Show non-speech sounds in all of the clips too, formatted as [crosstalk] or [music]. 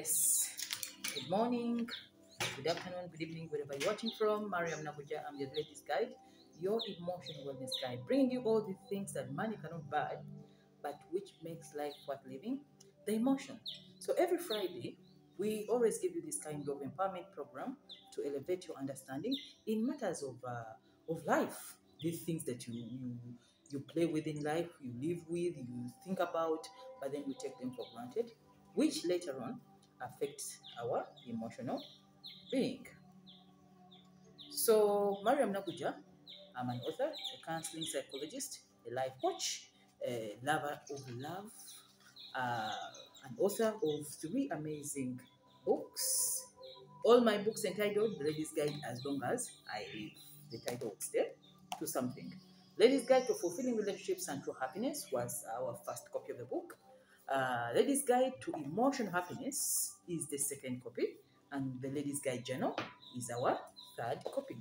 Yes. Good morning, good afternoon, good evening, wherever you're watching from. Mariam Nagujja, I'm your ladies guide, your emotional wellness guide, bringing you all the things that money cannot buy, but which makes life worth living, the emotion. So every Friday, we always give you this kind of empowerment program to elevate your understanding in matters of uh, of life. These things that you you you play with in life, you live with, you think about, but then we take them for granted, which later on affects our emotional being. So, Mariam Nagujja, I'm an author, a counseling psychologist, a life coach, a lover of love, uh, an author of three amazing books. All my books entitled The Ladies Guide as long as I live. The title was there to something. Ladies Guide to Fulfilling Relationships and True Happiness was our first copy of the book. Uh, Ladies Guide to Emotional Happiness is the second copy, and the Ladies Guide Journal is our third copy.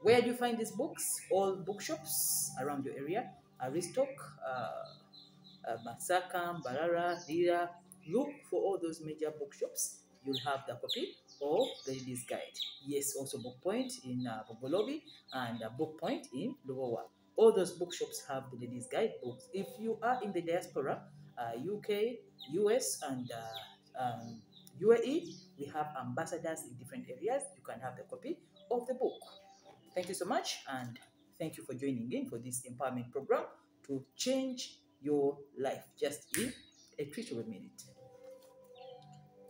Where do you find these books? All bookshops around your area. Aristoc, uh, uh, Masaka, Mbarara, Lira. Look for all those major bookshops. You'll have the copy of the Ladies Guide. Yes, also Book Point in uh, Bugolobi and uh, Book Point in Luwawa. All those bookshops have the Ladies Guide books. If you are in the diaspora, UK, US, and uh, um, UAE, we have ambassadors in different areas. You can have the copy of the book. Thank you so much, and thank you for joining in for this empowerment program to change your life just in a a minute.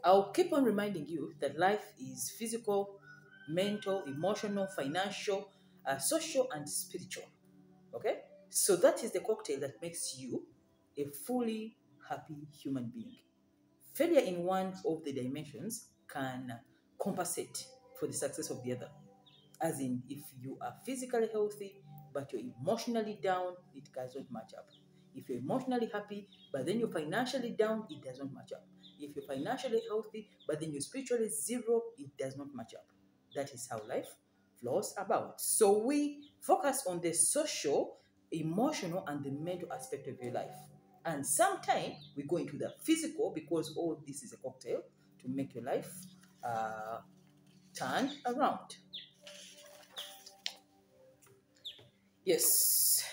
I'll keep on reminding you that life is physical, mental, emotional, financial, uh, social, and spiritual. Okay? So that is the cocktail that makes you a fully happy human being. Failure in one of the dimensions can compensate for the success of the other. As in, if you are physically healthy but you're emotionally down, it doesn't match up. If you're emotionally happy but then you're financially down, it doesn't match up. If you're financially healthy but then you're spiritually zero, it does not match up. That is how life flows about. So we focus on the social, emotional, and the mental aspect of your life. And sometimes we go into the physical because all this is a cocktail to make your life uh, turn around. Yes.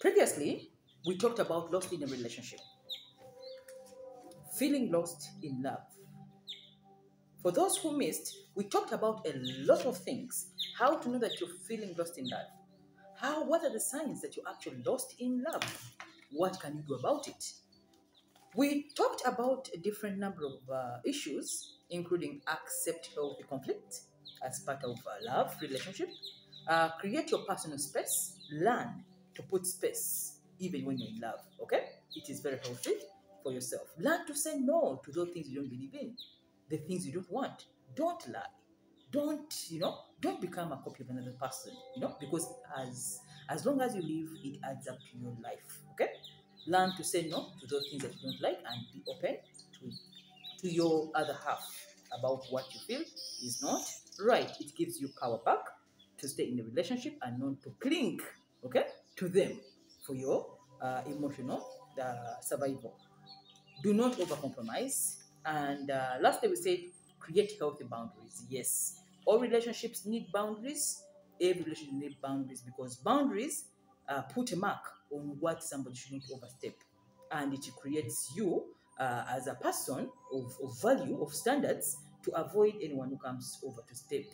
Previously, we talked about lost in a relationship, feeling lost in love. For those who missed, we talked about a lot of things. How to know that you're feeling lost in love. How, what are the signs that you're actually lost in love? What can you do about it? We talked about a different number of uh, issues, including accept healthy conflict as part of a love relationship, uh, create your personal space, learn to put space even when you're in love. Okay, it is very healthy for yourself. Learn to say no to those things you don't believe in, the things you don't want. Don't lie. Don't you know? Don't become a copy of another person. You know, because as as long as you live, it adds up to your life. Okay, learn to say no to those things that you don't like and be open to to your other half about what you feel is not right. It gives you power back to stay in the relationship and not to cling, okay, to them for your uh, emotional uh, survival. Do not overcompromise. And uh, lastly, we said create healthy boundaries. Yes, all relationships need boundaries. Every relationship needs boundaries because boundaries uh, put a mark on what somebody shouldn't overstep, and it creates you uh, as a person of, of value, of standards, to avoid anyone who comes over to step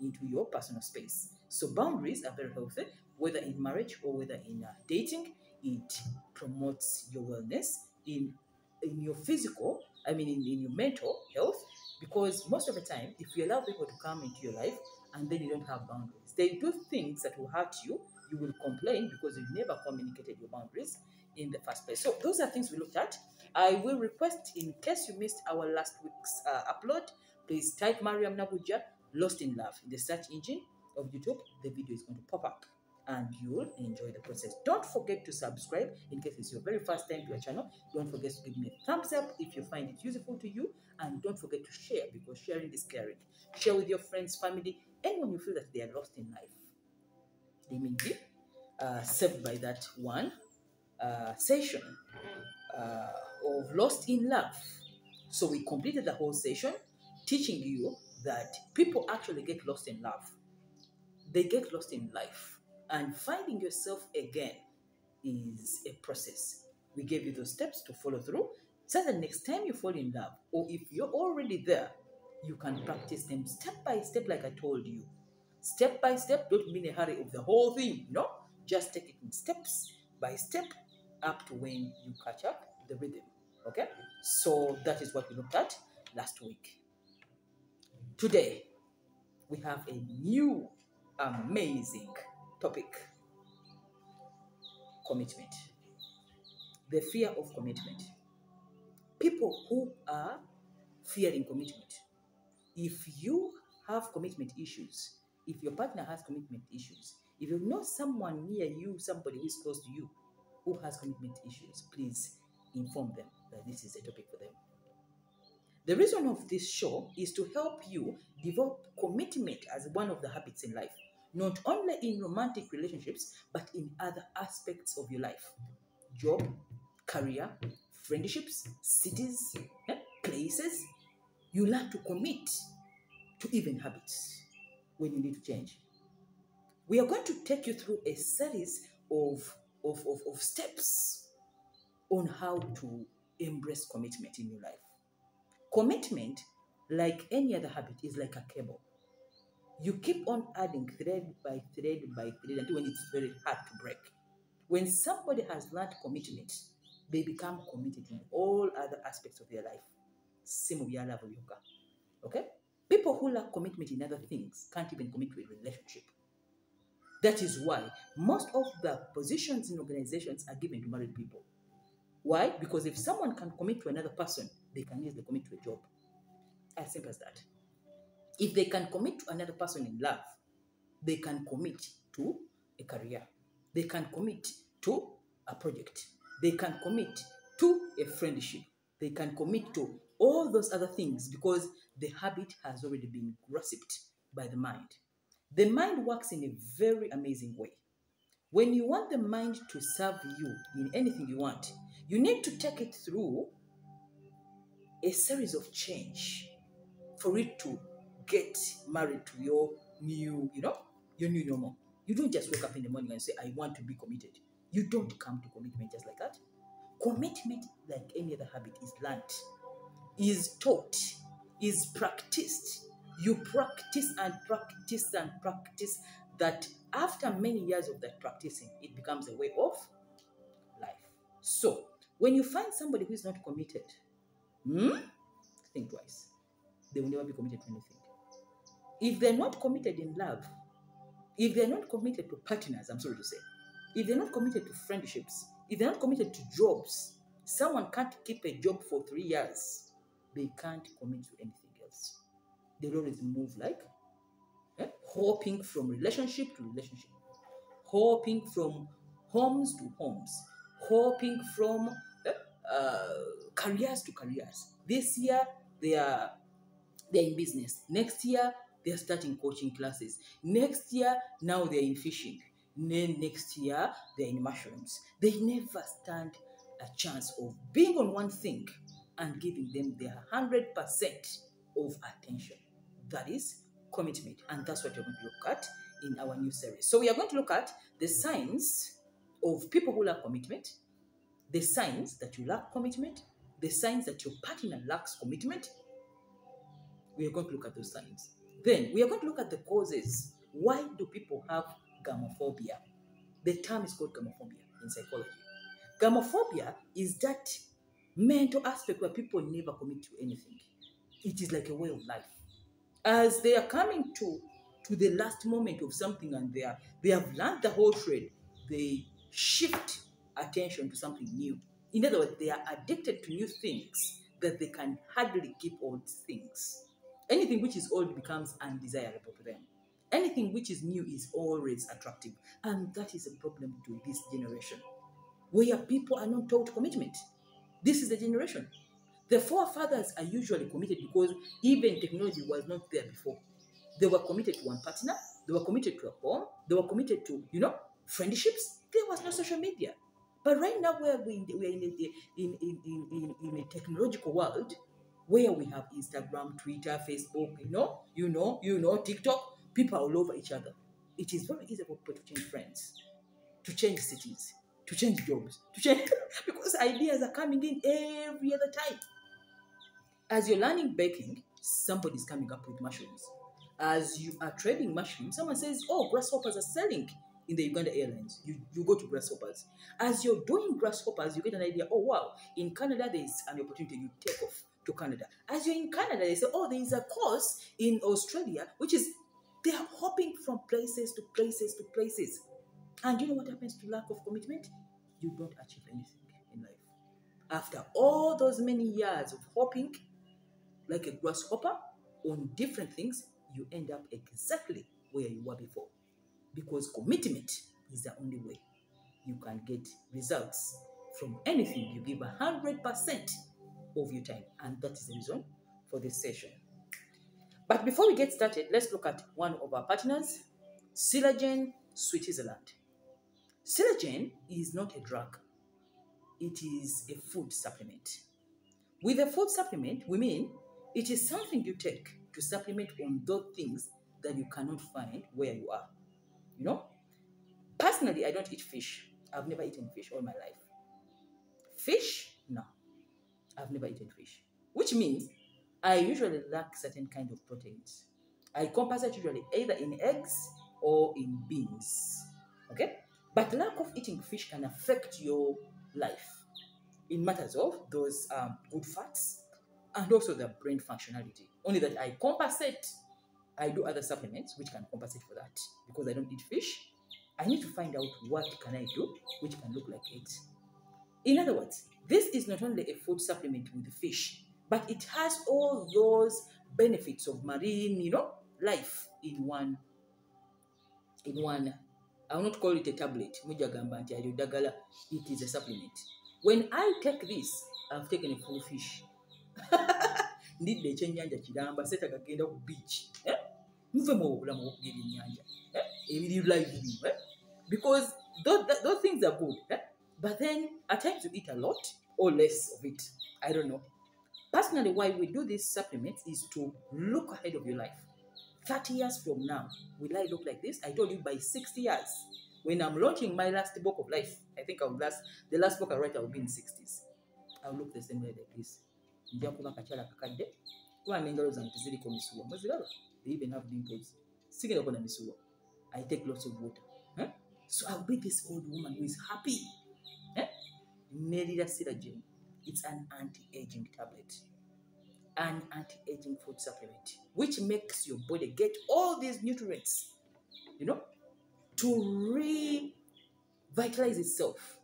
into your personal space. So boundaries are very healthy, whether in marriage or whether in uh, dating. It promotes your wellness in in your physical, I mean in, in your mental health, because most of the time, if you allow people to come into your life and then you don't have boundaries, they do things that will hurt you. You will complain because you never communicated your boundaries in the first place. So those are things we looked at. I will request, in case you missed our last week's uh, upload, please type Mariam Nagujja Lost in Love in the search engine of YouTube. The video is going to pop up and you'll enjoy the process. Don't forget to subscribe in case it's your very first time to our channel. Don't forget to give me a thumbs up if you find it useful to you. And don't forget to share because sharing is caring. Share with your friends, family, anyone you feel that they are lost in life. They may be uh, saved by that one uh, session uh, of Lost in Love. So we completed the whole session teaching you that people actually get lost in love. They get lost in life. And finding yourself again is a process. We gave you those steps to follow through so that next time you fall in love, or if you're already there, you can practice them step by step, like I told you. Step by step, don't mean a hurry of the whole thing, no? Just take it in steps by step up to when you catch up the rhythm. Okay? So that is what we looked at last week. Today, we have a new amazing topic commitment. The fear of commitment. People who are fearing commitment. If you have commitment issues, if your partner has commitment issues, if you know someone near you, somebody who is close to you, who has commitment issues, please inform them that this is a topic for them. The reason of this show is to help you develop commitment as one of the habits in life, not only in romantic relationships, but in other aspects of your life job, career, friendships, cities, eh, places. You learn to commit to even habits when you need to change. We are going to take you through a series of, of, of, of steps on how to embrace commitment in your life. Commitment, like any other habit, is like a cable. You keep on adding thread by thread by thread until when it's very hard to break. When somebody has learned commitment, they become committed in all other aspects of their life. Simu yoga. Okay? People who lack commitment in other things can't even commit to a relationship. That is why most of the positions in organizations are given to married people. Why? Because if someone can commit to another person, they can easily commit to a job. As simple as that. If they can commit to another person in love, they can commit to a career. They can commit to a project. They can commit to a friendship. They can commit to all those other things because the habit has already been grasped by the mind. The mind works in a very amazing way. When you want the mind to serve you in anything you want, you need to take it through a series of change for it to get married to your new, you know, your new normal. You don't just wake up in the morning and say, I want to be committed. You don't come to commitment just like that. Commitment, like any other habit, is learned, is taught, is practiced. You practice and practice and practice that after many years of that practicing, it becomes a way of life. So, when you find somebody who is not committed, hmm, think twice. They will never be committed to anything. If they're not committed in love, if they're not committed to partners, I'm sorry to say, if they're not committed to friendships, if they're not committed to jobs, someone can't keep a job for three years. They can't commit to anything else. They'll always move like eh, hopping from relationship to relationship, hopping from homes to homes, hopping from eh, uh, careers to careers. This year they are they're in business. Next year they're starting coaching classes. Next year now they're in fishing. Then next year they're in mushrooms. They never stand a chance of being on one thing and giving them their hundred percent of attention. That is commitment, and that's what we're going to look at in our new series. So we are going to look at the signs of people who lack commitment, the signs that you lack commitment, the signs that your partner lacks commitment. We are going to look at those signs. Then we are going to look at the causes. Why do people have gamophobia? The term is called gamophobia in psychology. Gamophobia is that mental aspect where people never commit to anything. It is like a way of life. As they are coming to to the last moment of something and they are they have learned the whole trade, they shift attention to something new. In other words, they are addicted to new things that they can hardly keep old things. Anything which is old becomes undesirable to them. Anything which is new is always attractive. And that is a problem to this generation, where people are not taught commitment. This is the generation. The forefathers are usually committed because even technology was not there before. They were committed to one partner, they were committed to a home, they were committed to, you know, friendships. There was no social media. But right now, where we, we are in a, in, in, in, in a technological world, where we have Instagram, Twitter, Facebook, you know, you know, you know, TikTok, people all over each other. It is very easy for people to change friends, to change cities, to change jobs, to change [laughs] because ideas are coming in every other time. As you're learning baking, somebody's coming up with mushrooms. As you are trading mushrooms, someone says, Oh, grasshoppers are selling in the Uganda Airlines. You, you go to grasshoppers. As you're doing grasshoppers, you get an idea, oh wow, in Canada there's an opportunity, you take off to Canada. As you're in Canada, they say, oh, there's a course in Australia, which is they are hopping from places to places to places. And you know what happens to lack of commitment? You don't achieve anything in life. After all those many years of hopping, like a grasshopper, on different things, you end up exactly where you were before. Because commitment is the only way you can get results from anything you give 100% of your time. And that is the reason for this session. But before we get started, let's look at one of our partners, Silagen Switzerland. Silagen is not a drug. It is a food supplement. With a food supplement, we mean it is something you take to supplement on those things that you cannot find where you are. You know? Personally, I don't eat fish. I've never eaten fish all my life. Fish? No. I've never eaten fish. Which means I usually lack certain kind of proteins. I compensate usually either in eggs or in beans. Okay? But lack of eating fish can affect your life in matters of those um, good fats and also the brain functionality. Only that I compensate, I do other supplements which can compensate for that because I don't eat fish. I need to find out what can I do which can look like it. In other words, this is not only a food supplement with fish, but it has all those benefits of marine, you know, life in one. In one, I will not call it a tablet. It is a supplement. When I take this, I've taken a full fish. [laughs] ndidde ekyennyanja kiramba seetaga kgenda ku eh? muve mu obulamu obwokuga ebyennyanja eh? ebiri live eh? because those, those things are good eh? But then at times you eat a lot or less of it. I don't know. Personally why we do these supplements is to look ahead of your life. 30 years from now will i look like this? I told you by 60 years. When i'm launching my last book of life i think i'll last the last book i write i'll be in 60s i'll look the same way like this. Nja kuba akakyala muziraba even have dimples. Misuwa. I take lots of water. Eh? so i'll be this old woman who is happy? Nerira siragen it's an anti-aging tablet an anti-aging food supplement which makes your body get all these nutrients you know to revitalize itself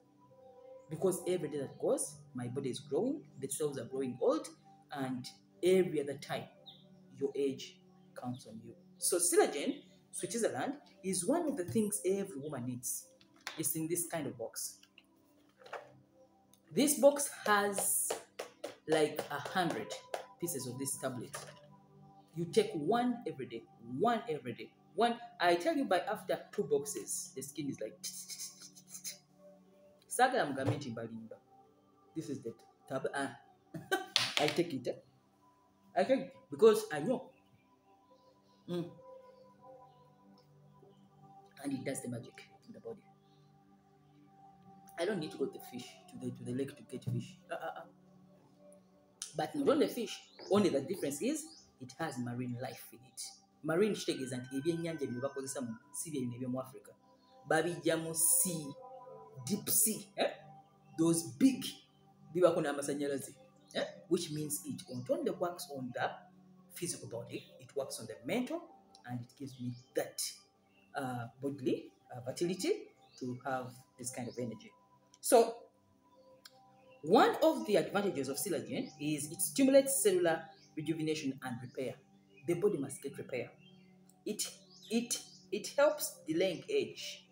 because every day that goes my body is growing, the cells are growing old, and every other time, your age counts on you. So Silagen, Switzerland, is one of the things every woman needs. It's in this kind of box. This box has like a hundred pieces of this tablet. You take one every day, one every day. One, I tell you by after two boxes, the skin is like. [laughs] Saga I'm balimba. This is the tab. Uh, [laughs] I take it. Eh? I take it because I know. Mm. And it does the magic. I don't need to go to the fish to the to the lake to get fish. Uh, uh, uh. But not only fish, only the difference is it has marine life in it. Marine kitegeeza nti ebyennyanja bye bakozesa si bye bino eby'omu africa babijja mu sea deep sea eh? those big bibako n'amasanyalaze eh? which means it not only works on the physical body it works on the mental and it gives me that uh, bodily uh, fertility to have this kind of energy so one of the advantages of silagen is it stimulates cellular rejuvenation and repair the body must get repair it it it helps delaying age?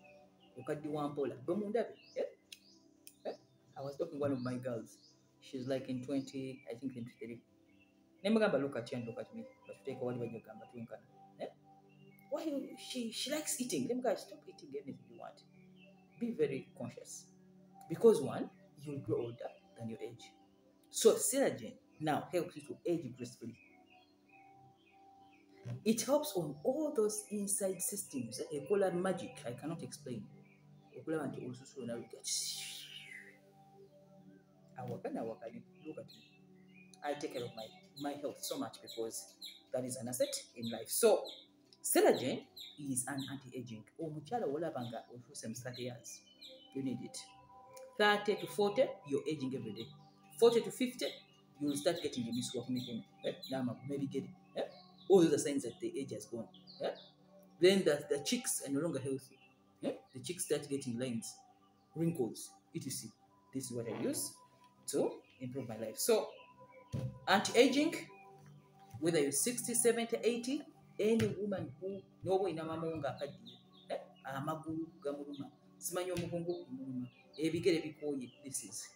I was talking to one of my girls. She's like in 20, I think in 23. Nemagamba look at you and look at me. But take a word when you come eh? Why she she likes eating. Nemagamba stop eating anything you want. Be very conscious. Because one, you'll grow older than your age. So Silagen now helps you to age gracefully. It helps on all those inside systems. Eh, A color magic, I cannot explain. Olususu lwonna luga awaka nawaka look at me. I take care of my, my health so much because that is an asset in life. So, Celagen is an anti-aging. Omukyala olaba nga mu 30 years, you need it. 30 to 40, you're aging every day. 40 to 50, you'll start getting the miswak making. Eh? Maybe get. Eh? All those are signs that the age has gone. Eh? Then the, the cheeks are no longer healthy. Eh? The cheeks start getting lines, wrinkles, etc. This is what I use to improve my life. So, anti-aging, whether you're 60, 70, 80, any woman who noba olina mama nga akaddiye eh? amagulu gamuluma ebigere this is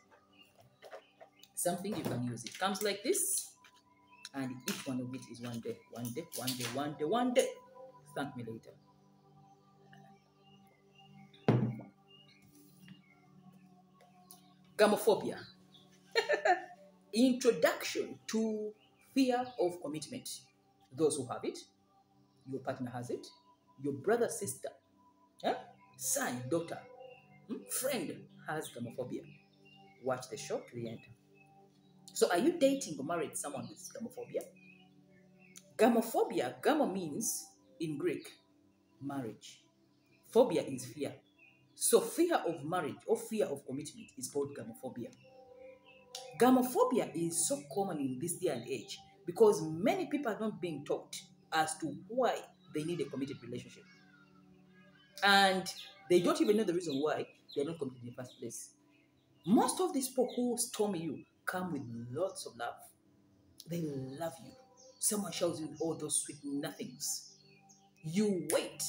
something you can use. It comes like this and each one of it is one day one day one day one day one day. Thank me later gamophobia. [laughs] Introduction to fear of commitment. Those who have it your partner has it your brother sister? Son daughter hmm, friend has gamophobia watch the show to the end. So are you dating or married someone with gamophobia gamophobia gamo means in greek marriage. Phobia is fear. So fear of marriage or fear of commitment is called gamophobia Gamophobia is so common in this day and age because many people are not being taught as to why they need a committed relationship. And they don't even know the reason why they're not committed in the first place. Most of these people who storm you come with lots of love. They love you. Someone shows you all those sweet nothings. You wait.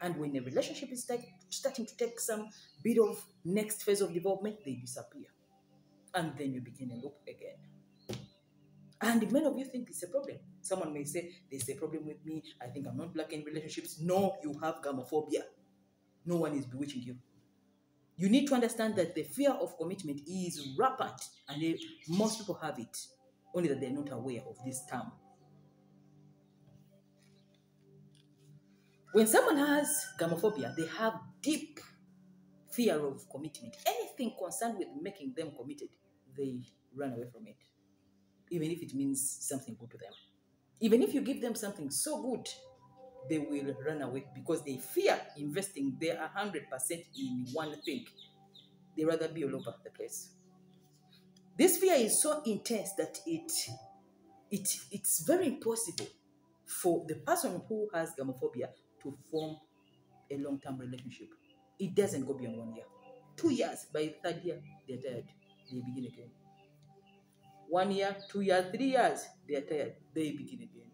And when a relationship is start, starting to take some bit of next phase of development, they disappear and then you begin a loop again. And many of you think it's a problem. Someone may say, There's a problem with me. I think I'm not black in relationships. No, you have gamophobia. No one is bewitching you. You need to understand that the fear of commitment is rampant, and most people have it, only that they're not aware of this term. When someone has gamophobia, they have deep fear of commitment. Anything concerned with making them committed, they run away from it, even if it means something good to them. Even if you give them something so good, they will run away because they fear investing their 100% in one thing. They rather be all over the place. This fear is so intense that it, it it's very impossible for the person who has gamophobia to form a long-term relationship. It doesn't go beyond one year. Two years, by the third year, they're tired. They begin again. One year, two years, three years, they're tired. They begin again.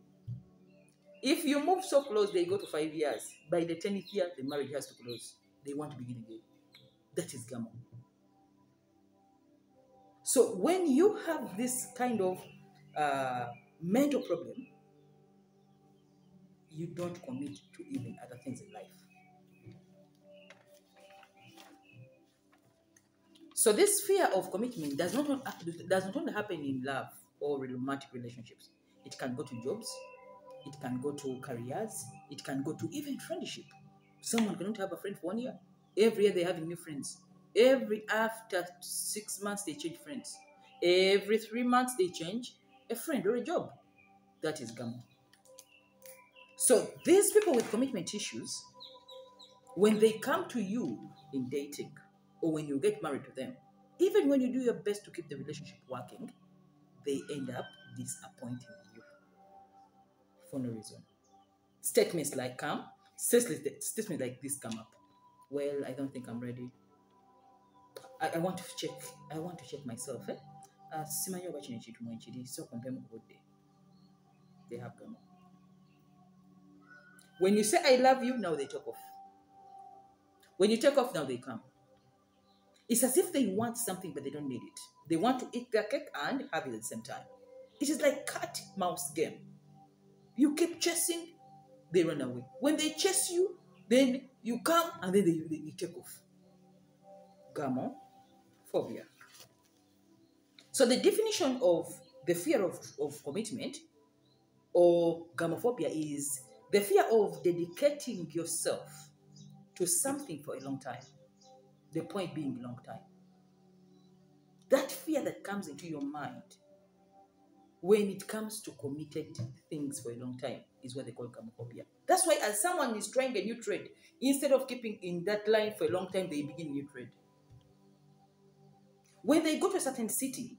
If you move so close, they go to five years. By the tenth year, the marriage has to close. They want to begin again. That is Gamo. So when you have this kind of uh, mental problem, you don't commit to even other things in life. So this fear of commitment does not does not only happen in love or romantic relationships. It can go to jobs, it can go to careers, it can go to even friendship. Someone cannot have a friend for one year. Every year they're having new friends. Every after six months they change friends. Every three months they change a friend or a job. That is gamma. So these people with commitment issues, when they come to you in dating or when you get married to them, even when you do your best to keep the relationship working, they end up disappointing you for no reason. Statements like come, statements like this come up. Well, I don't think I'm ready. I, I want to check. I want to check myself. Eh? Uh, they have gone when you say i love you now they talk off when you take off now they come it's as if they want something but they don't need it. They want to eat their cake and have it at the same time. It is like cat mouse game. You keep chasing they run away. When they chase you then you come and then they, they, they take off. Gamophobia so the definition of the fear of, of commitment or gamophobia is the fear of dedicating yourself to something for a long time. The point being, long time. That fear that comes into your mind when it comes to committed things for a long time is what they call gamophobia. That's why, as someone is trying a new trade, instead of keeping in that line for a long time, they begin a new trade. When they go to a certain city,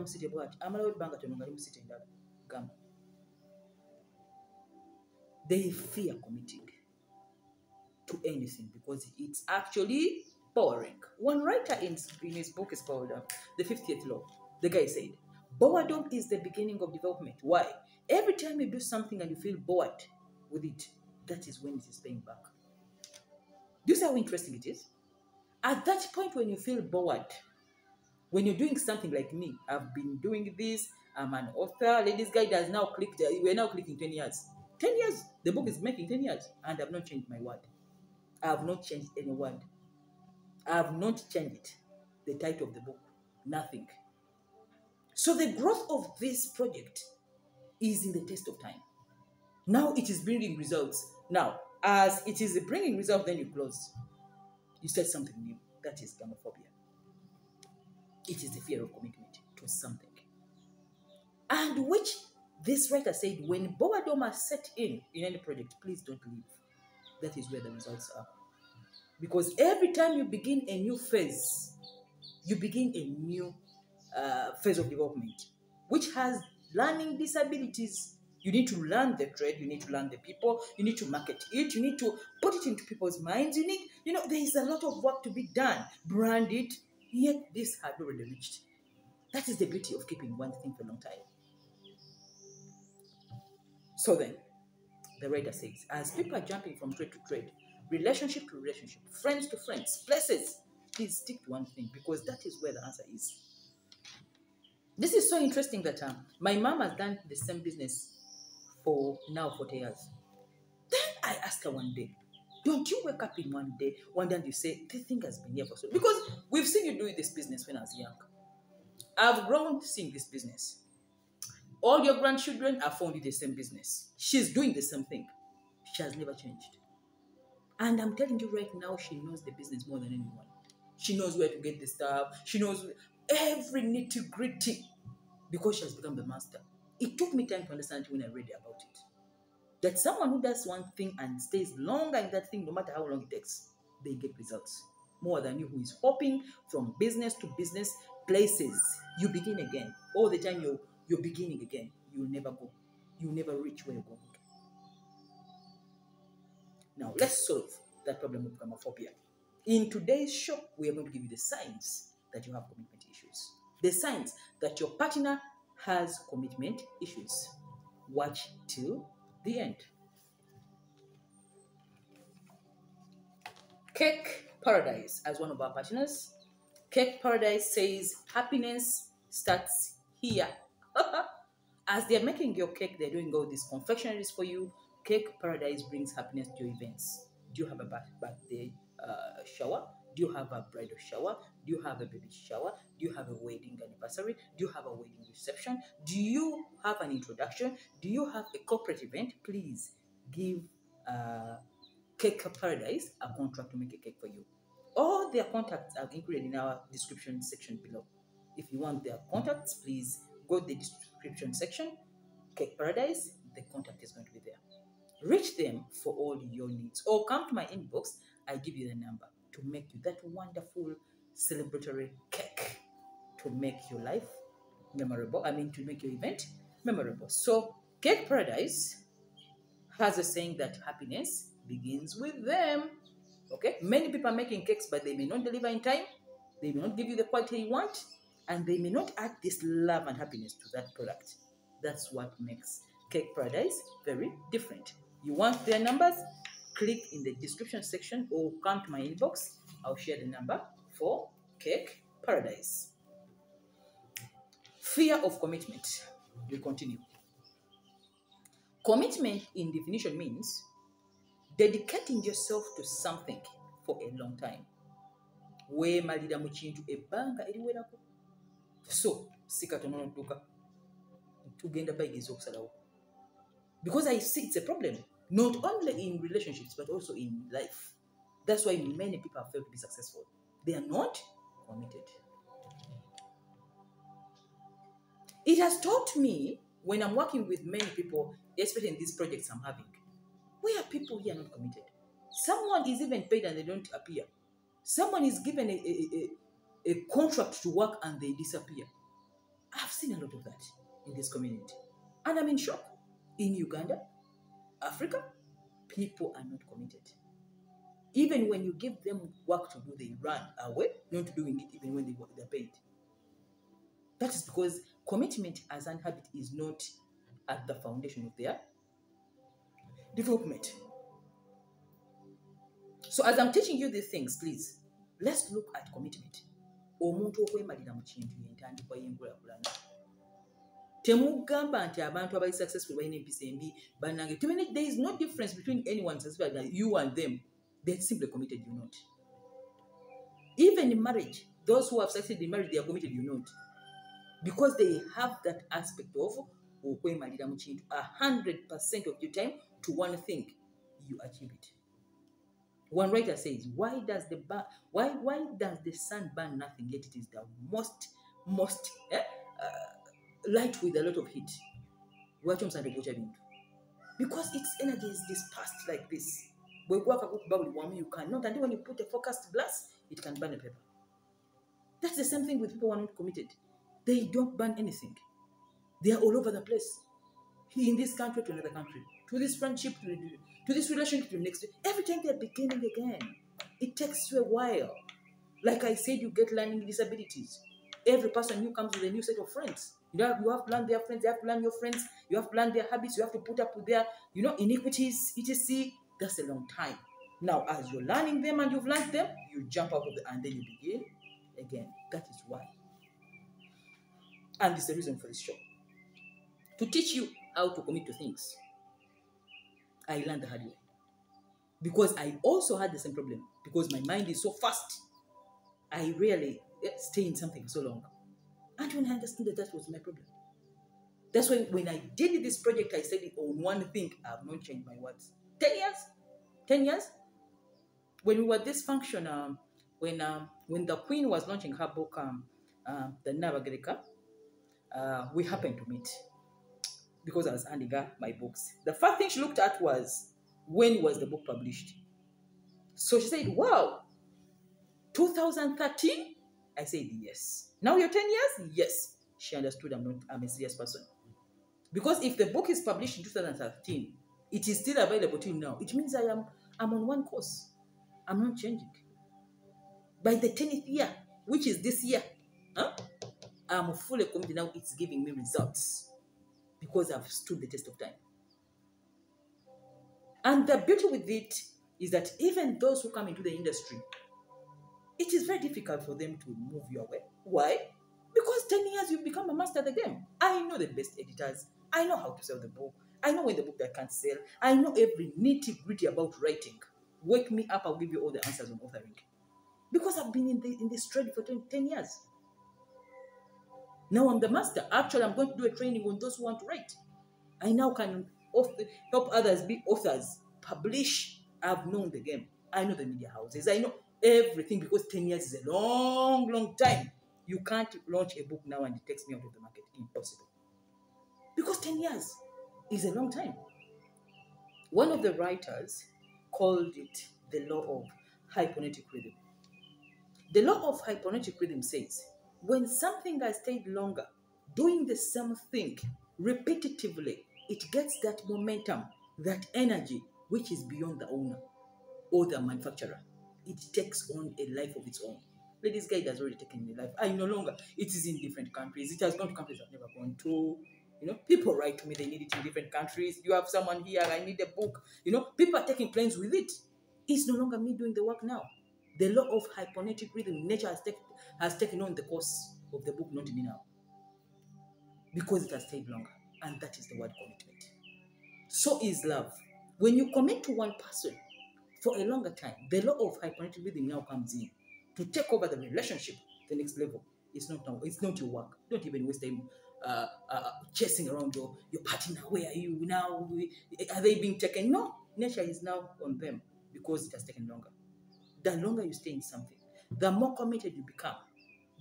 mu city bwati amalawo ebbanga tono ngali mu city endala gamba they fear committing to anything because it's actually boring. One writer in, in his book is called uh, The 50th Law. The guy said, Boredom is the beginning of development. Why? Every time you do something and you feel bored with it, that is when it is paying back. Do you see how interesting it is? At that point, when you feel bored, when you're doing something like me, I've been doing this, I'm an author, ladies guide has now clicked, we're now clicking 10 years. 10 years, the book is making 10 years, and I've not changed my word. I have not changed any word. I have not changed the title of the book. Nothing. So the growth of this project is in the test of time. Now it is bringing results. Now, as it is bringing results, then you close. You said something new. That is gamophobia. It is the fear of commitment to something. And which this writer said, when boredom set in in any project, please don't leave. That is where the results are. Because every time you begin a new phase, you begin a new uh, phase of development, which has learning disabilities. You need to learn the trade, you need to learn the people, you need to market it, you need to put it into people's minds. You need, you know, there is a lot of work to be done. Brand it, yet this had already reached. That is the beauty of keeping one thing for a long time. So then, the writer says, as people are jumping from trade to trade, relationship to relationship, friends to friends, places, please stick to one thing because that is where the answer is. This is so interesting that um, my mom has done the same business for now 40 years. Then I asked her one day, don't you wake up in one day, one day and you say, this thing has been here for so long? Because we've seen you doing this business when I was young. I've grown seeing this business. All your grandchildren are found the same business. She's doing the same thing. She has never changed. And I'm telling you right now, she knows the business more than anyone. She knows where to get the stuff. She knows every nitty gritty because she has become the master. It took me time to understand when I read about it. That someone who does one thing and stays longer in that thing, no matter how long it takes, they get results. More than you who is hopping from business to business places. You begin again. All the time you're, you're beginning again. You'll never go. You'll never reach where you're going. Now, let's solve that problem of gamophobia. In today's show, we are going to give you the signs that you have commitment issues. The signs that your partner has commitment issues. Watch till the end. Cake Paradise, as one of our partners, Cake Paradise says happiness starts here. [laughs] as they're making your cake, they're doing all these confectionaries for you. Cake Paradise brings happiness to your events. Do you have a birthday uh, shower? Do you have a bridal shower? Do you have a baby shower? Do you have a wedding anniversary? Do you have a wedding reception? Do you have an introduction? Do you have a corporate event? Please give uh, Cake Paradise a contract to make a cake for you. All their contacts are included in our description section below. If you want their contacts, please go to the description section, Cake Paradise, the contact is going to be there. Reach them for all your needs or come to my inbox. I give you the number to make you that wonderful celebratory cake to make your life memorable. I mean, to make your event memorable. So, Cake Paradise has a saying that happiness begins with them. Okay, many people are making cakes, but they may not deliver in time, they may not give you the quality you want, and they may not add this love and happiness to that product. That's what makes Cake Paradise very different. You want their numbers? Click in the description section or come to my inbox. I'll share the number for Cake Paradise. Fear of commitment. We continue. Commitment in definition means dedicating yourself to something for a long time. eriwerako so si katono nodduka tugenda bayigeza okusalawo because i see it's a problem not only in relationships but also in life. That's why many people have failed to be successful. They are not committed. It has taught me when i'm working with many people especially in these projects i'm having where people here are not committed. Someone is even paid and they don't appear. Someone is given a, a, a contract to work and they disappear. I've seen a lot of that in this community. And i'm in shock. In uganda africa people are not committed. Even when you give them work to do they run away not doing it even when they, they're paid. That is because commitment as an habit is not at the foundation of their development. So as I'm teaching you these things, please, let's look at commitment. Omuntu okwemalira mu kintu yentandikwa y'enkulaakulana temugamba nti abantu abali successful balina empisa embi bannange there is no difference between anyone successful you and them. They're simply committed you not. Even in marriage those who have succeeded in marriage they are committed you not. Because they have that aspect of okwemalira mu kintu 100 percent of your time to one thing you achieve it one writer says why does the why why does the sun burn nothing? Yet it is the most most eh, uh, light with a lot of heat. Because its energy is dispersed like this. You cannot. Until when you put a focused glass it can burn a paper. That's the same thing with people who are not committed. They don't burn anything. They are all over the place. In this country to another country, to this friendship, to, to this relationship, to next. Every time they're beginning again. It takes you a while. Like I said, you get learning disabilities. Every person new comes with a new set of friends. You have, you have to learn their friends, you have to learn your friends, you have to learn their habits, you have to put up with their, you know, iniquities, etc. That's a long time. Now, as you're learning them and you've learned them, you jump out of the and then you begin again. That is why and it's the reason for this show. To teach you how to commit to things. I learned the hard way. Because I also had the same problem. Because my mind is so fast. I rarely eh, stay in something so long. And when I understood that that was my problem. That's why when I did this project, I said on one thing. I have not changed my words. 10 years? 10 years? When we were this function, um, when um, when the Queen was launching her book, um, uh, The Nnabagereka, uh, we happened to meet because I was handing her my books. The first thing she looked at was when was the book published? So she said, Wow, 2013? I said, Yes. Now you're 10 years? Yes. She understood I'm not I'm a serious person. Because if the book is published in 2013, it is still available till now. It means I am I'm on one course. I'm not changing. By the 10th year, which is this year, huh? I'm fully committed now, it's giving me results because I've stood the test of time. And the beauty with it is that even those who come into the industry, it is very difficult for them to move your way. Why? Because 10 years you've become a master of the game. I know the best editors. I know how to sell the book. I know when the book that can't sell. I know every nitty gritty about writing. Wake me up, I'll give you all the answers on authoring. Because I've been in, the, in this trade for 10, 10 years. Now I'm the master. Actually, I'm going to do a training on those who want to write. I now can help others be authors, publish. I've known the game. I know the media houses. I know everything because 10 years is a long, long time. You can't launch a book now and it takes me out of the market. Impossible. Because 10 years is a long time. One of the writers called it the law of hypnotic rhythm. The law of hypnotic rhythm says when something has stayed longer, doing the same thing repetitively, it gets that momentum, that energy, which is beyond the owner or the manufacturer. It takes on a life of its own. Ladies Guide has already taken a life. I no longer, it is in different countries. It has gone to countries I've never gone to. You know, people write to me, they need it in different countries. You have someone here, I need a book. You know, people are taking planes with it. It's no longer me doing the work now. The law of hypnotic rhythm, nature has taken has taken on the course of the book, not me now. Because it has stayed longer. And that is the word commitment. So is love. When you commit to one person for a longer time, the law of hypnotic rhythm now comes in to take over the relationship the next level. It's not now. It's not your work. Don't even waste time uh, uh, chasing around your, your partner. Where are you now? Are they being taken? No. Nature is now on them because it has taken longer. The longer you stay in something, the more committed you become.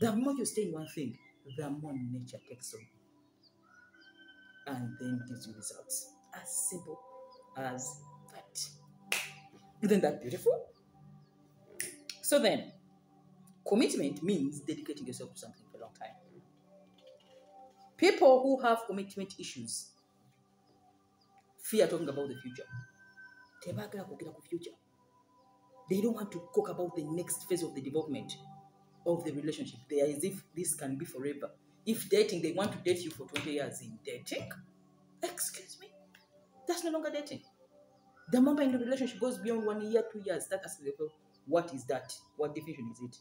The more you stay in one thing, the more nature takes on. And then gives you results. As simple as that. Isn't that beautiful? So then, commitment means dedicating yourself to something for a long time. People who have commitment issues fear talking about the future. Tebagala kwogera ku future. They don't want to talk about the next phase of the development of the relationship. They are as if this can be forever. If dating, they want to date you for 20 years in dating. Excuse me? That's no longer dating. The moment the relationship goes beyond one year, two years, asking yourself, what is that? What definition is it?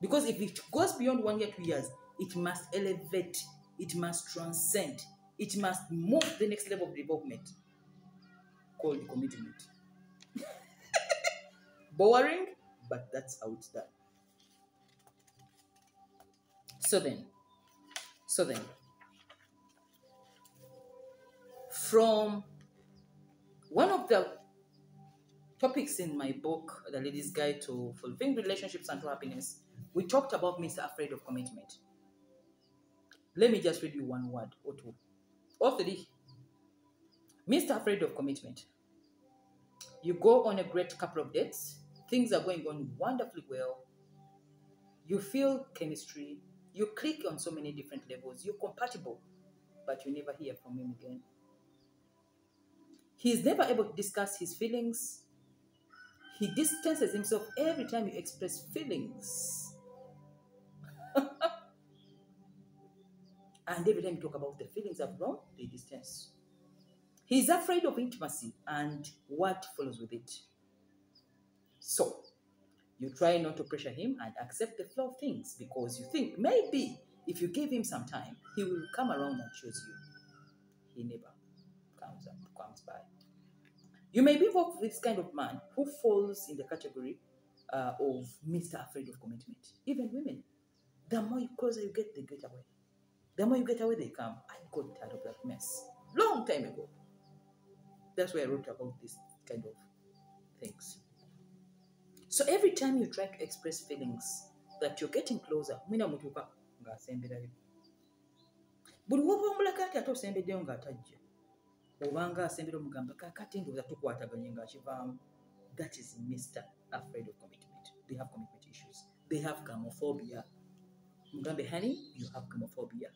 Because if it goes beyond one year, two years, it must elevate, it must transcend, it must move the next level of development called commitment. Boring, but that's how it's done. So then, so then, from one of the topics in my book, The Lady's Guide to Fulfilling Relationships and to Happiness, we talked about Mr. Afraid of Commitment. Let me just read you one word or two. Or three. Mr. Afraid of Commitment. You go on a great couple of dates, things are going on wonderfully well. You feel chemistry, you click on so many different levels, you're compatible, but you never hear from him again. He is never able to discuss his feelings. He distances himself every time you express feelings. [laughs] and every time you talk about the feelings have wrong, they distance. He's afraid of intimacy and what follows with it. So, you try not to pressure him and accept the flow of things because you think maybe if you give him some time, he will come around and choose you. He never comes up, comes by. You may be with this kind of man who falls in the category uh, of Mr. Afraid of Commitment. Even women, the more you closer you get, they get away. The more you get away, they come. I got tired of that mess long time ago. That's why I wrote about this kind of things. So every time you try to express feelings that you're getting closer, mwina mutuuka ng'asemberayo. Buli woba omulaka nti ate osembeddeyo ng'atajja. Obanga asembera omugamba kakati ndowooza tukwataganye ng'akivaamu. That is Mr. Afraid of commitment. They have commitment issues. They have gamophobia. Mugambe, honey, you have gamophobia.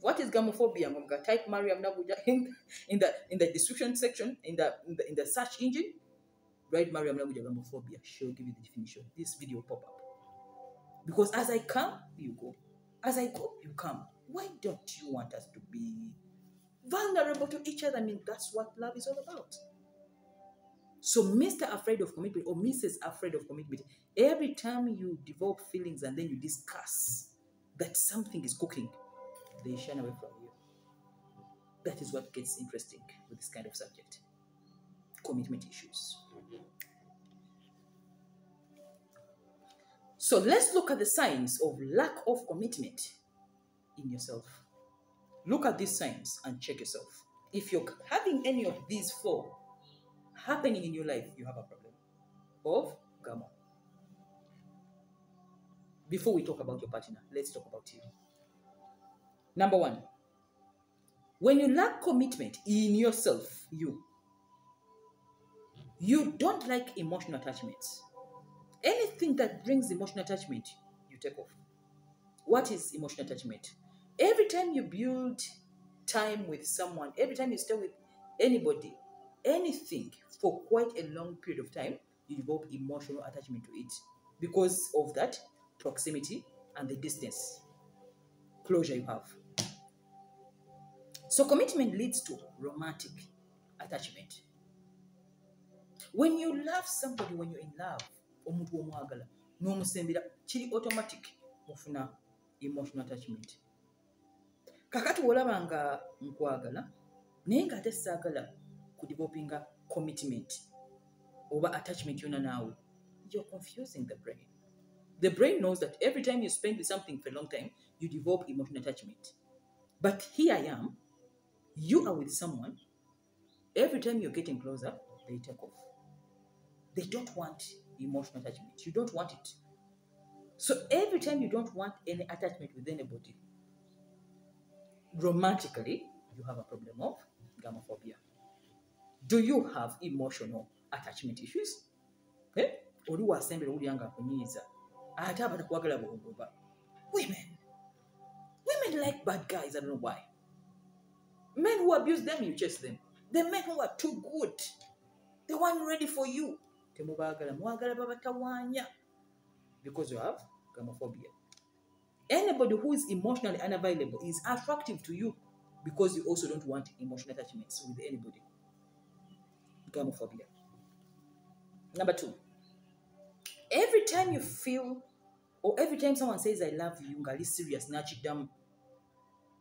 What is gamophobia? Mga type Mariam Nagujja in, in the in the description section in the in the, in the search engine. Write Mariam Nagujja gamophobia. She'll give you the definition. This video will pop up. Because as I come, you go. As I go, you come. Why don't you want us to be vulnerable to each other? I mean, that's what love is all about. So, Mr. Afraid of Commitment or Mrs. Afraid of Commitment, every time you develop feelings and then you discuss that something is cooking, they shun away from you. That is what gets interesting with this kind of subject commitment issues. So let's look at the signs of lack of commitment in yourself. Look at these signs and check yourself. If you're having any of these four happening in your life, you have a problem of gamma. Before we talk about your partner, let's talk about you. Number one, when you lack commitment in yourself, you, you don't like emotional attachments. Anything that brings emotional attachment, you take off. What is emotional attachment? Every time you build time with someone, every time you stay with anybody, anything for quite a long period of time, you develop emotional attachment to it because of that proximity and the distance, closure you have. So, commitment leads to romantic attachment. When you love somebody, when you're in love, omuntu omwagala n'omusembera kiri automatic ofuna emotional attachment kakati wolaba nga nkwagala naye ng'ate saagala kudevelopinga commitment oba attachment yona naawe you're confusing the brain the brain knows that every time you spend with something for a long time you develop emotional attachment. But here I am, you are with someone, every time you're getting closer, they take off. They don't want emotional attachment. You don't want it. So every time you don't want any attachment with anybody, romantically, you have a problem of gamophobia. Do you have emotional attachment issues? Eh? oli wasembera owulira nga akunyiiza ate abatakwagala bwogoba women women like bad guys i don't know why men who abuse them you chase them the men who are too good the one ready for you mwagala because you have gamophobia anybody who is emotionally unavailable is attractive to you because you also don't want emotional attachments with anybody. Gamophobia number two. Every time you feel or every time someone says i love you ngali serious nakiddamu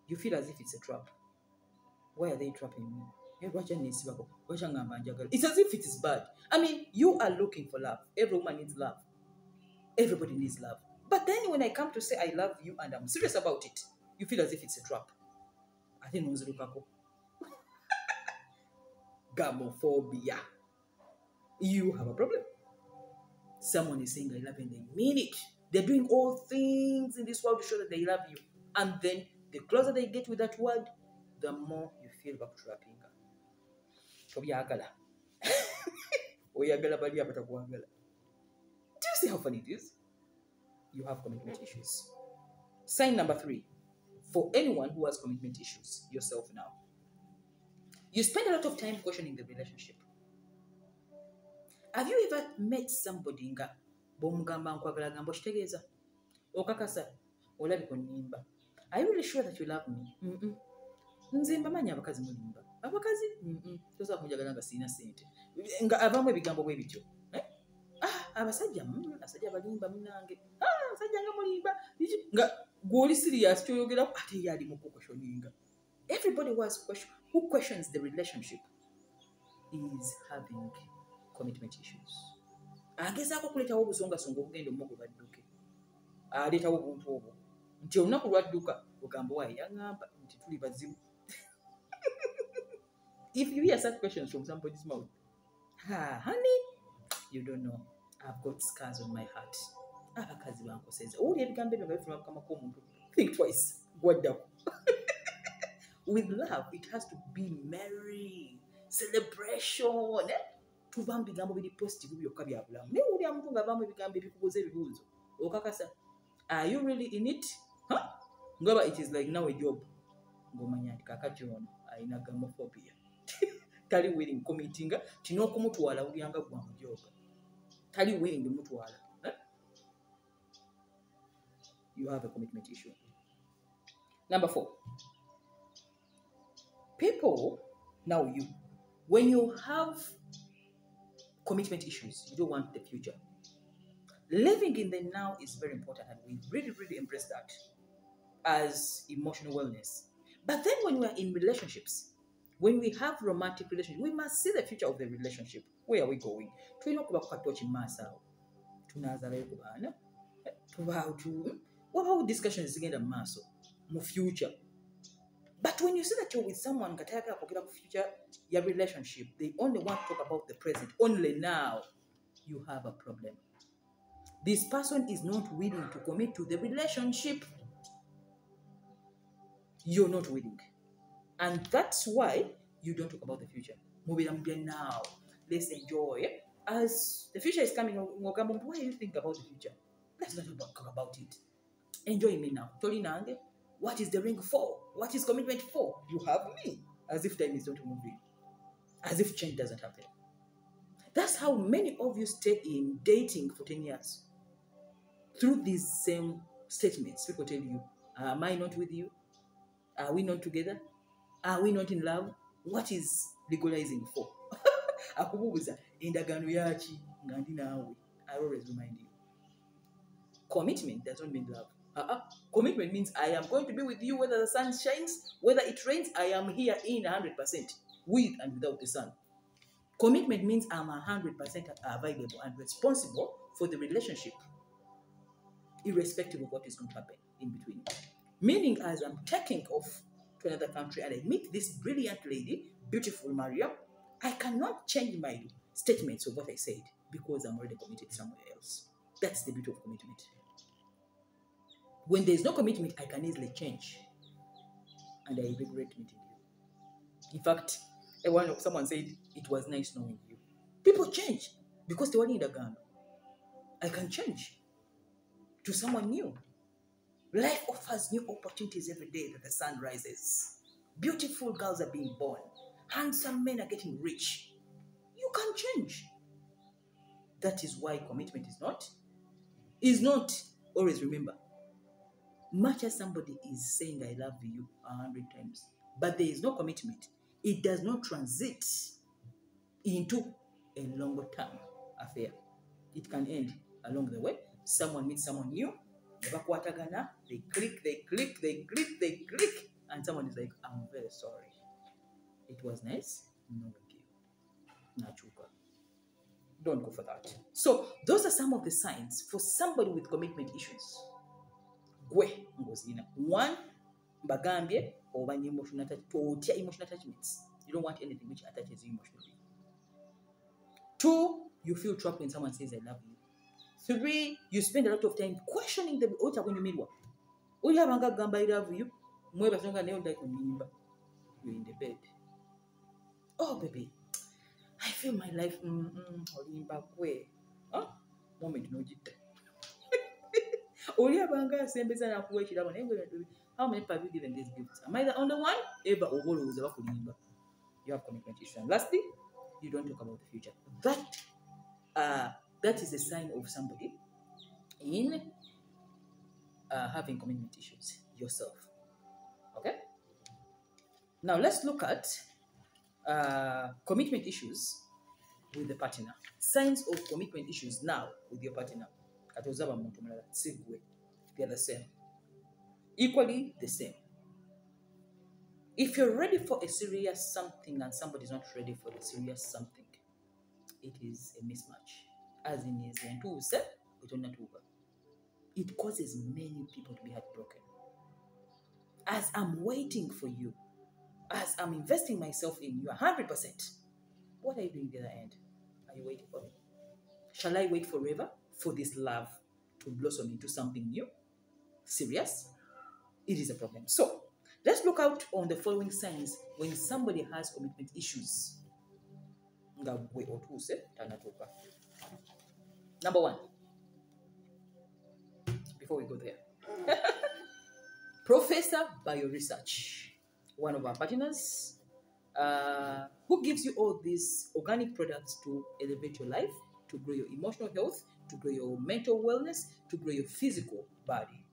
you feel as if it's a trap. Why are they trapping me It's as if it is bad. I mean you are looking for love. Every woman needs love. Everybody needs love. But then when i come to say i love you and i'm serious about it you feel as if it's a trap. Ate nonzirukako [laughs] gamophobia. You have a problem. Someone is saying I love you and they mean it. They're doing all things in this world to show that they love you. And then the closer they get with that word, the more you feel bakutrapping. Tobyagala. [laughs] Oyagala oh, bali abatakwagala. Do you see how funny it is? You have commitment issues. Sign number three. For anyone who has commitment issues, yourself now. You spend a lot of time questioning the relationship. have you ever met somebody nga bw'omugamba nkwagala gamba okitegeeza okakasa oh, olabika oh, onnimba are you really sure that you love me Mm-mm. nze mbamanyi abakazi mulimba abakazi? Tosobola kunjagala nga sirina sente nga avamu ebigambo bwe bityo. Eh? Ah, abasajja mm, abasajja balimba munange. Ah, abasajja nga mulimba. Nga gw'oli sirias kyoyogeraku ate ye ali mu kukweshoninga. Everybody who, has question, who questions the relationship is having commitment issues? Agezaako okuleetawo obusongasonga obugenda omugo badduke. Aleetawo obuntu obwo. Nti olunaku lwadduka ogamba waaye yaŋŋamba nti tuli bazibu if you hear such questions from somebody's mouth ah, honey you don't know. I've got scars on my heart. Abakazi bankoseza owulira ebigambo ebyo nga bifuna mukama k'omuntu think twice. Gwaddako [laughs] with love it has to be merry celebration eh? tuva mu bigambo biri positive byokka bya bulamu. Naye owulira muntu ng'avaamu ebigambo ebikubuza ebibuuzo okakasa are you really in it? Huh? ngaba it is like now a job. Ng'omanya nti kakati ono alina gamophobia [laughs] tali willing committinga kina okumutwala wulyanga gwamujooga tali willing mutwala eh? you have a commitment issue. Number four. People now you when you have commitment issues you don't want the future. Living in the now is very important and we really really embrace that as emotional wellness. But then when we are in relationships when we have romantic relationship we must see the future of the relationship. Where are we going? Tulina okuba kukatoki maaso awo tunaazalayo ku baana tuba tu wabawo discussions zigenda mu future. But when you see that you're with someone nga tayagala kwogera ku future ya relationship they only want to talk about the present. Only now you have a problem. This person is not willing to commit to the relationship. You're not willing and that's why you don't talk about the future. Mubira mubya now let's enjoy as the future is coming why do you think about the future? Let's not talk about it. Enjoy me now. Toli nange what is the ring for? What is commitment for? You have me. As if time is not moving as if change doesn't happen. That's how many of you stay in dating for 10 years. Through these same statements people tell you am i not with you? Are we not together are we not in love? What is legalizing for? [laughs] Akubuuza endagaano yaki nga ndi i always remind you. Commitment does not mean love. Uh-uh. commitment means i am going to be with you whether the sun shines whether it rains i am here in 100% with and without the sun. Commitment means i'm 100% available and responsible for the relationship irrespective of what is going to happen in between. Meaning, as I'm taking off to another country and I meet this brilliant lady, beautiful Maria, I cannot change my statements of what I said because I'm already committed somewhere else. That's the beauty of commitment. When there's no commitment, I can easily change. And I regret meeting you. In fact, one someone said it was nice knowing you. People change because they were in the gun. I can change to someone new. Life offers new opportunities every day that the sun rises. Beautiful girls are being born. Handsome men are getting rich. You can change. That is why commitment is not is not always remember. Much as somebody is saying I love you a hundred times, but there is no commitment, it does not transit into a longer term affair. It can end along the way. Someone meets someone new, ne bakwatagana, they click, they click, they click, they click, and someone is like, I'm very sorry. It was nice you. Nachuka. Don't go for that. So, those are some of the signs for somebody with commitment issues. Gwe ngozina. One, mbagambye oba emotional attach- otya emotional attachments. You don't want anything which attaches you emotionally. Two, you feel trapped when someone says, I love you. Three, you spend a lot of time questioning the otakunyumirwa. Oli abanga agamba I love you. Mwebasonga naye ondaki kunyimba. You're in the bed. Oh, baby. I feel my life. Mm, mm, olimba kwe. Huh? Moment nogitta. Oli abanga asembeza nakuwa ekirabo naye gwe how many people have you given these gifts? Am I the only one? Ever oba olowooza bakulimba. You have commitment issues. And lastly, you don't talk about the future. That uh, that is a sign of somebody in uh, having commitment issues yourself. Okay. Now let's look at uh, commitment issues with the partner. Signs of commitment issues now with your partner. They are the same. Equally the same. If you're ready for a serious something and somebody is not ready for the serious something, it is a mismatch. As in, is entuuse, etonatuuka. It causes many people to be heartbroken. As I'm waiting for you, as I'm investing myself in you 100%, what are you doing the other end? Are you waiting for me? Shall I wait forever for this love to blossom into something new? Serious? It is a problem. So, let's look out on the following signs when somebody has commitment issues. Number one, before we go there, [laughs] Professor Bioresearch, one of our partners, uh, who gives you all these organic products to elevate your life, to grow your emotional health, to grow your mental wellness, to grow your physical body.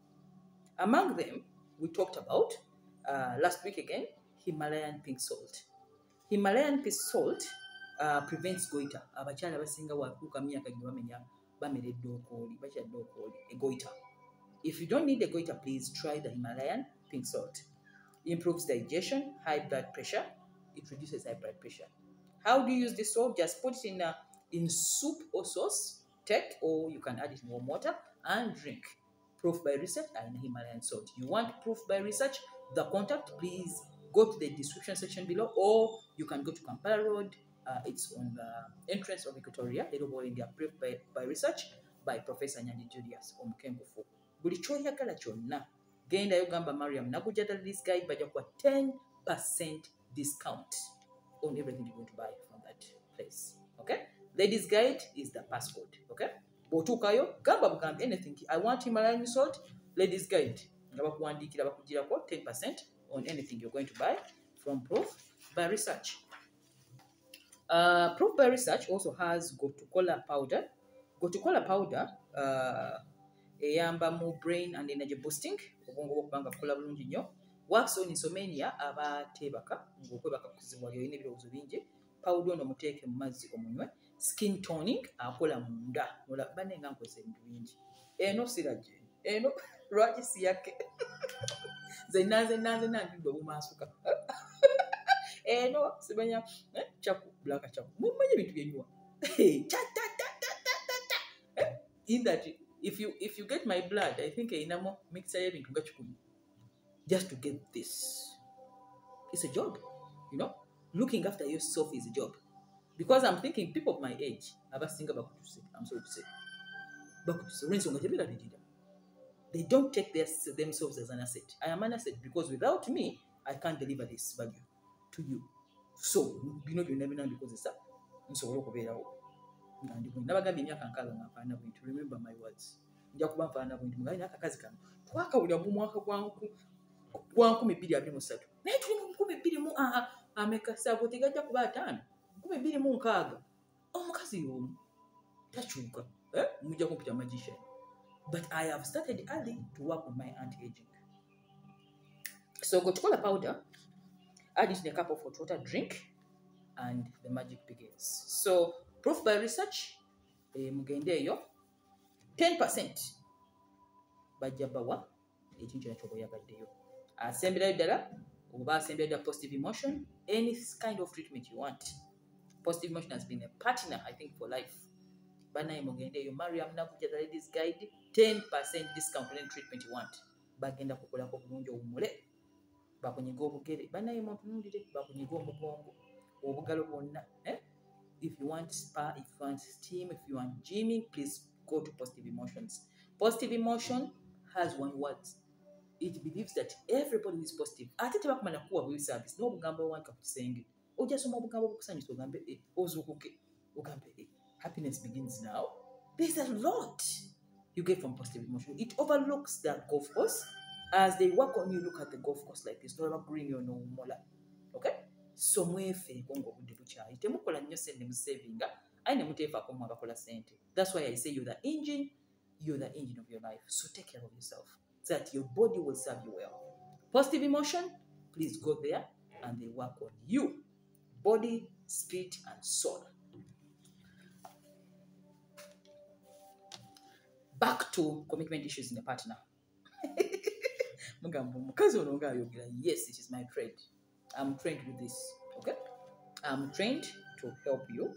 Among them, we talked about uh, last week again Himalayan pink salt. Himalayan pink salt uh, prevents goiter. Abakyala abasinga wakuuka myaka bameredde okooli bakyadde okooli a goiter. If you don't need a goiter, please try the Himalayan pink salt. Improves digestion, high blood pressure. It reduces high blood pressure. How do you use this salt? Just put it in a, in soup or sauce, take, or you can add it in warm water and drink. Proof by research and Himalayan salt. You want proof by research? The contact, please go to the description section below, or you can go to Kampala Road. Uh, it's on the entrance of Equatoria, Erobo India, proof by, by research by Professor Nyandi Julius Omukengufu. Buli ky'oyagala kyonna gendayo gamba Mariam nakujjata this guide bajja kuwa 10% discount on everything you're going to buy from that place. Okay? Ladies guide is the passcode. Okay? bw'otuukayo gamba bugambi anything i want himalayan salt ladies guide nga bakuwandiikira bakugirako 10% on anything you're going to buy from proof by research uh, proof by research also has gotukola powder. Gotukola powder uh, eyamba mu brain and energy boosting. Obwongo bwokubanga bukola bulungi nnyo. Wax on insomnia abateebaka ngaokwebaka kuzibu olina ebirowoozo bingi. Powder ono muteeke mu mazzi omunywe. Skin toning akola munda. Banne nga nkozesa ebintu bingi. Eno siragye eno [laughs] lwaki siyake [laughs] zenna zenna zenna ndidde obumaasuka [laughs] eno simanya chaku blaka chaku mumanyi ebintu byenywa in that if you if you get my blood i think einamo mixer y'ebintu nga kikumi just to get this. It's a job, you know. Looking after yourself is a job. Because I'm thinking people of my age abasinga bakutuse. I'm sorry to say. Bakutuse. Olw'ensonga tebeerabirira. They don't take their, themselves as an asset. I am an asset because without me, I can't deliver this value to you. So, bino byonna bina mbikozesa nsobole okubeerawo nga ndi bwe nabagambye emyaka nkaaga nga nfaanana bwinti remember my words. Nja kuba nfaanana bwinti mugabe n'akakazi kano. Twakawulira mu mwaka gwa nku- gwa nkumi bbiri abiri mu ssatu. Naye tuli mu nkumi bbiri mu ameka saago tegajja kuba ataano. Nkumi bbiri mu nkaaga. Omukazi y'omu takyuka eh? mujja kumpita magician. But i have started early to work on my anti-aging. So gotu kola powder add it in a cup of hot water drink and the magic begins. So proof by research eh, mugende eyo 10 bajja bawa ekintu kyona kyoba oyagaddeyo asemberayo ddala oba asembera ddala positive emotion any kind of treatment you want. Positive emotion has been a partner i think for life. Banaye mugende eyo mariam nakuja the ladies guide 10 discount on any treatment you want. Bagenda kukolako bulungi owumule bakunyiga obugere banaye muntunulire bakunyiga omugongo obugalo bwonna eh? if you want spa if you want steam if you want gymming please go to positive emotions. Positive emotion has one word. It believes that everybody is positive. Ate tebakumana kuwa bwe service n'obugambo owanka ku kisenge. Ojja soma obugambo bwokusanyusa ogambe eh, ozuukuke ogambe eh, happiness begins now. There's a lot you get from positive emotion. It overlooks the golf course as they work on you look at the golf course like this. Nolaba green yo nowumola okay? So mwefeeko ngaobudde bukyayi temukola nnyo sente musavinga aye ne muteefaako mu abakola sente. Thats why i say you're the engine you're the engine of your life. So take care of yourself so that your body will serve you well. Positive emotion please go there and they work on you. Body spirit and soul. Back to commitment issues in a partner mugamba omukazi ono ngaayogera yes it is my trade i'm trained with this okay? I'm trained to help you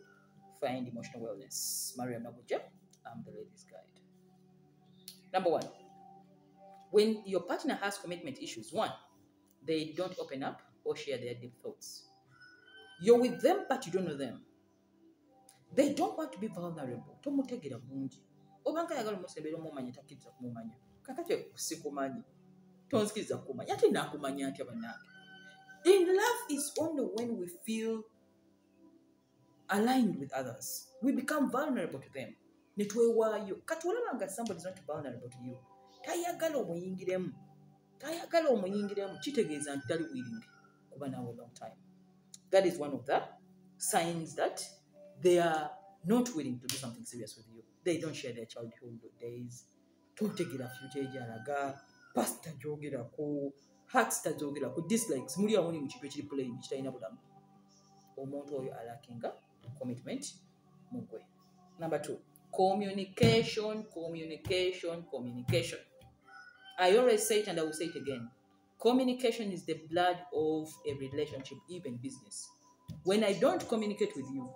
find emotional wellness. Mariam nagujja i'm the ladies guide. Number one when your partner has commitment issues one they don't open up or share their deep thoughts. You're with them but you don't know them. They don't want to be vulnerable. Tomutegera bungi. Obanga ayagala omusembera omumanya kumumanya. Kakati sikumanyi kukumanya ate nakumanya in love is only when we feel aligned with others. We become vulnerable to them. Netwewaayo kati olaba nga somebody is not vulnerable to you. Tayagala omuyingiremu tayagala omuyingiremu kitegeeza nti tali willing kuba naawe long time. That is one of the signs that they are not willing to do something serious with you. They don't share their childhood days. Totegera future egyalaga pasta gyogerako hacksta gyogerako dislikes muli awo mu kintu ekiri plain kitalina bulamu. Omuntu oyo alakinga commitment mugwe number two communication communication communication. I always say it and i will say it again. Communication is the blood of a relationship even business. When i don't communicate with you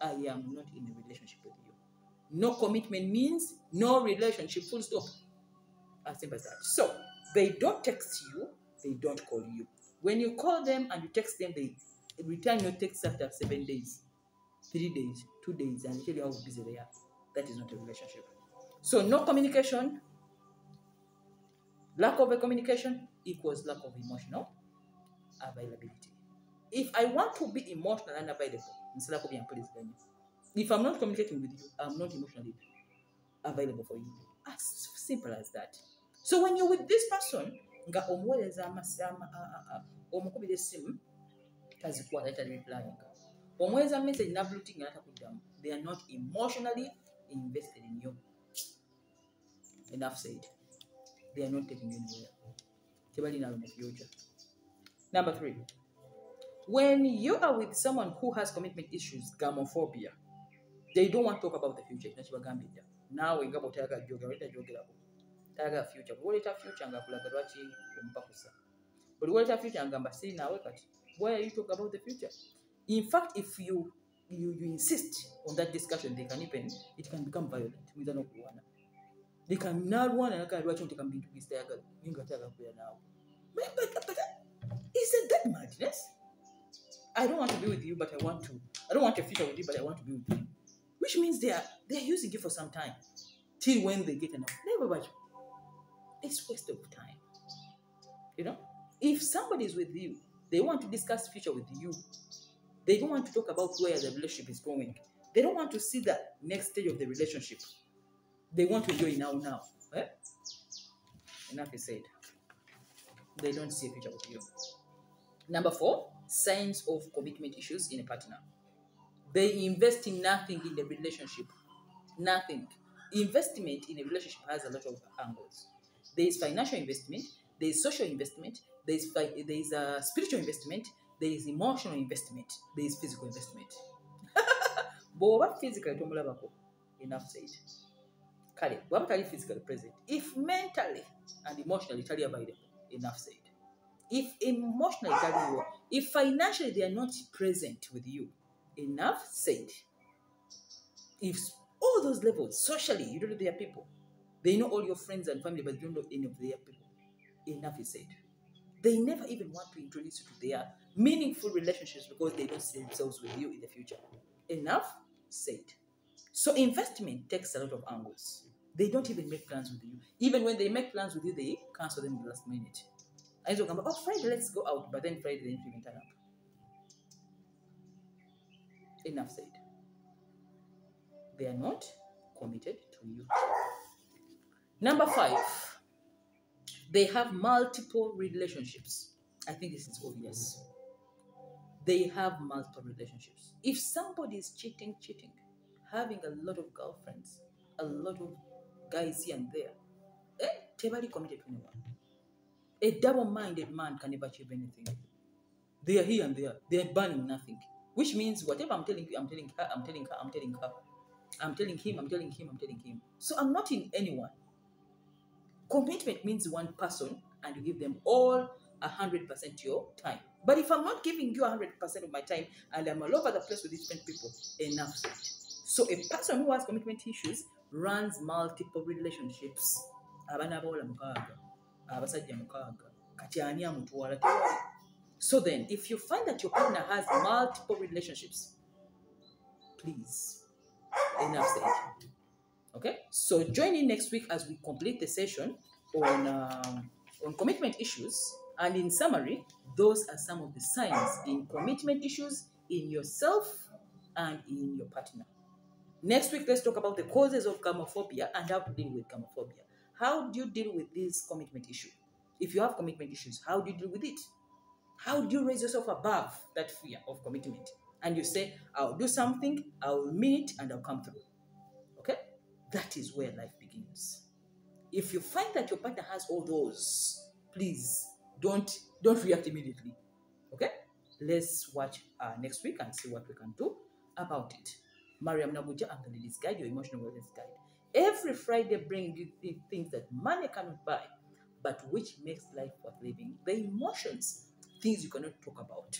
i am not in a relationship with you. No commitment means no relationship full stop as simple as that. So they don't text you they don't call you. When you call them and you text them they return your text after seven days three days two days and tell you how busy they are. That is not a relationship. So no communication. Lack of a communication equals lack of emotional availability. If i want to be emotional and available if i'm not communicating with you i'm not emotionally available for you. As simple as that so when you're with this person nga omukubira tazikwata message they are not emotionally invested in you. Enough said. They are not taking you anywhere. Tebali number three. When you are with someone who has commitment issues gamophobia they don't want to talk about the future. Nakibagambye jja naawe nga bwotayagala jogera jogerako tayagala future bwe woleeta future ngaakulaga lwaki omupakusa buli woleeta future ngamba siri naawe kati why are you talk about the future in fact if you you, you insist on that discussion they can even it can become violent muyinza n'okulwana they can nalwana nakala lwaki onteka mu bintu bisitayagala naye nga tayagala kubeera naawe isn't that madness? I don't want to be with you, but I want to. I don't want a future with you, but I want to be with you. Which means they are they are using you for some time, till when they get enough. Never, but it's waste of time. You know, if somebody is with you, they want to discuss future with you. They don't want to talk about where the relationship is going. They don't want to see the next stage of the relationship. They want to enjoy now, now. Eh? Enough is said. They don't see a future with you. Number four, signs of commitment issues in a partner. They invest in nothing in the relationship. Nothing. Investment in a relationship has a lot of angles. There is financial investment, there is social investment, there is, there is a spiritual investment, there is emotional investment, there is physical investment. [laughs] bw'oba physically tomulabako enough said. Kale tali physically present if mentally and emotionally tali available enough said. If emotionally taliwo if financially they are not present with you enough said. If all those levels socially you don't know their people they know all your friends and family but they don't know any of their people. Enough is said. They never even want to introduce you to their meaningful relationships because they don't see themselves with you in the future. Enough said. So investment takes a lot of angles. They don't even make plans with you. Even when they make plans with you they cancel them the last minute. I aiza ogamba oh friday let's go out. But then friday they didn't even turn up. Enough said. They are not committed to you number five they have multiple relationships. I think this is obvious. They have multiple relationships. If somebody is cheating cheating having a lot of girlfriends a lot of guys here and there eh, tebali committed to anyone? A double-minded man can never achieve anything. They are here and there. They are burning nothing. Which means whatever i'm telling you i'm telling her i'm telling her i'm telling her. I'm telling him i'm telling him i'm telling him. So i'm not in anyone commitment means one person and you give them all a hundred percent your time. But if i'm not giving you a hundred percent of my time and i'm all over the place with different people enough said. So a person who has commitment issues runs multiple relationships. So then if you find that your partner has multiple relationships please enough said okay? So join in next week as we complete the session on um, on commitment issues. And in summary those are some of the signs in commitment issues in yourself and in your partner. Next week let's talk about the causes of gamophobia and how to deal with gamophobia. How do you deal with this commitment issue? If you have commitment issues how do you deal with it? How do you raise yourself above that fear of commitment? And you say i'll do something i'll mean it and i'll come through that is where life begins. If you find that your partner has all those please don't don't react immediately okay? Let's watch uh, next week and see what we can do about it. Mariam nagujja i'm the ladies guide your emotional wellness guide. Every friday bring you things that money cannot buy but which makes life worth living. The emotions things you cannot talk about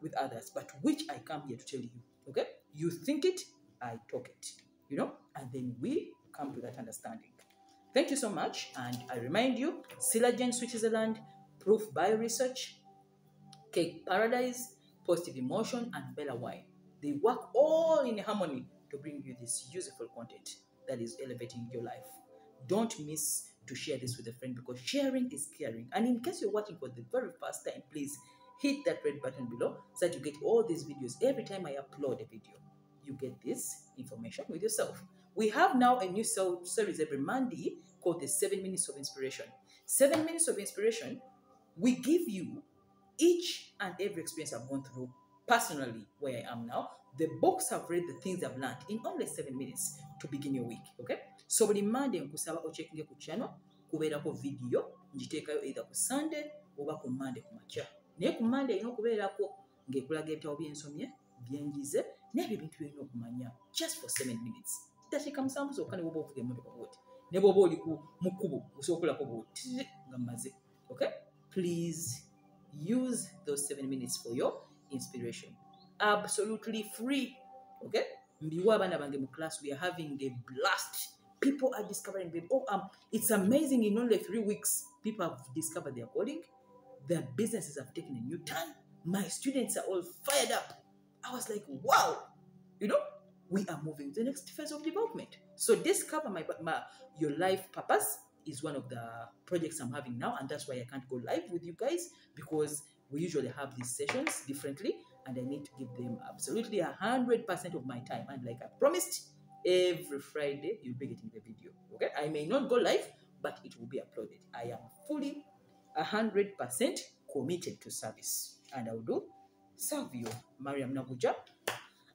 with others but which i come here to tell you okay? You think it i talk it you know and then we come to that understanding Thank you so much. And I remind you, Silagen Switzerland, Proof by Research, Cake Paradise, Positive Emotion, and Bella Wine. They work all in harmony to bring you this useful content that is elevating your life. Don't miss to share this with a friend because sharing is caring. And in case you're watching for the very first time, please hit that red button below so that you get all these videos every time I upload a video. You get this information with yourself. We have now a new series every Monday called the Seven Minutes of Inspiration. Seven Minutes of Inspiration, we give you each and every experience I've gone through personally where I am now. The books I've read, the things I've learned in only seven minutes to begin your week. Okay? So buli Monday nkusaba ocheckinge ku channel kubeerako video ngiteekayo either ku Sunday oba ku Monday ku makya. Naye ku Monday erina okubeerako ng'ekulaga ebitabo byensomye byenjize n'ebyo ebintu byolina okumanya just for seven minutes. Ddakiika musanvu zokka ne bwoba ovuga emmotoka bwoti ne bwoba oli mu kkubo osookulako bwoti nga mmaze. Okay? Please use those seven minutes for your inspiration. Absolutely free. Okay? Mbiwa abaana bange mu class, we are having a blast. People are discovering them. Oh, um, it's amazing in only three weeks. People have discovered their calling. Their businesses have taken a new turn. My students are all fired up. I was like, wow, you know, we are moving to the next phase of development. So discover my, my your life purpose is one of the projects I'm having now, and that's why I can't go live with you guys because we usually have these sessions differently, and I need to give them absolutely a hundred percent of my time. And like I promised, every Friday you'll be getting the video. Okay, I may not go live, but it will be uploaded. I am fully a hundred percent committed to service, and I will do you, Mariam Nagujja.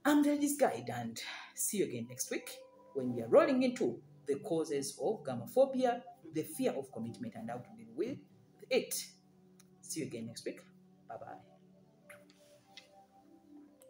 I'm the guide, and see you again next week when we are rolling into the causes of gamophobia, the fear of commitment, and how to deal with it. See you again next week.